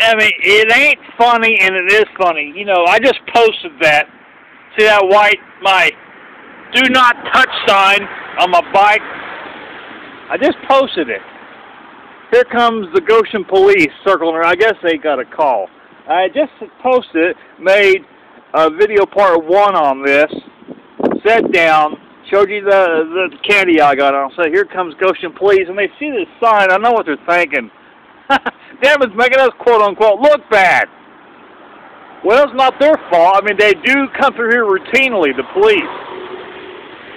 I mean, it ain't funny, and it is funny. You know, I just posted that. See that white, my do not touch sign on my bike? I just posted it. Here comes the Goshen police circling around. I guess they got a call. I just posted it, made a video part one on this, sat down, showed you the the candy I got on. Said, here comes Goshen police, and they see this sign. I know what they're thinking. Damn, it's making us quote unquote look bad. Well, it's not their fault. I mean, they do come through here routinely, the police.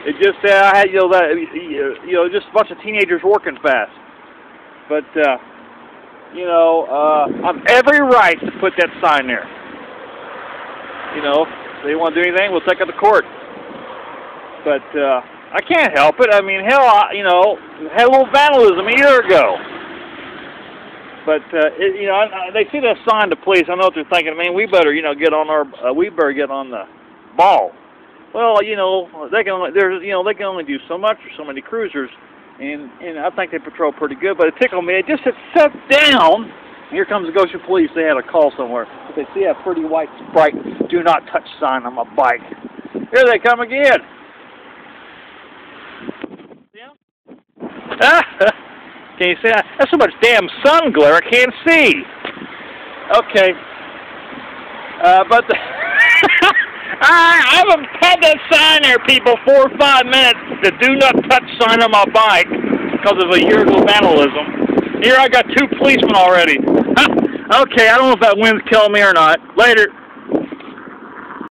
It just uh, I had you know that you know just a bunch of teenagers working fast. But uh, you know, uh, I've every right to put that sign there. You know, if they want to do anything, we'll take it to court. But uh, I can't help it. I mean, hell, I, you know, had a little vandalism a year ago. But uh, it, you know, I, I, they see that sign to police. I know what they're thinking. Man, we better, you know, get on our, uh, we better get on the ball. Well, you know, they can there's, you know, they can only do so much for so many cruisers, and and I think they patrol pretty good. But it tickled me. It just had set down. Here comes the Goshen police. They had a call somewhere. But they see a pretty white bright "Do Not Touch" sign on my bike. Here they come again. Yeah. Can you see that? That's so much damn sun glare I can't see. Okay. Uh, but the I, I haven't had that sign there, people, four or five minutes. The do not touch sign on my bike because of a year ago vandalism. Here I got two policemen already. okay, I don't know if that wind's killing me or not. Later.